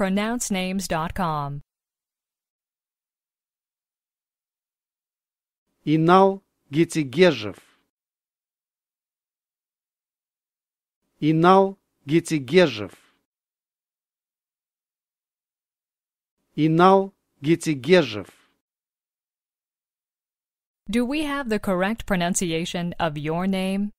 pronouncenames.com. Инал Гетигежев. Инал Гетигежев. Инал Гетигежев. Do we have the correct pronunciation of your name?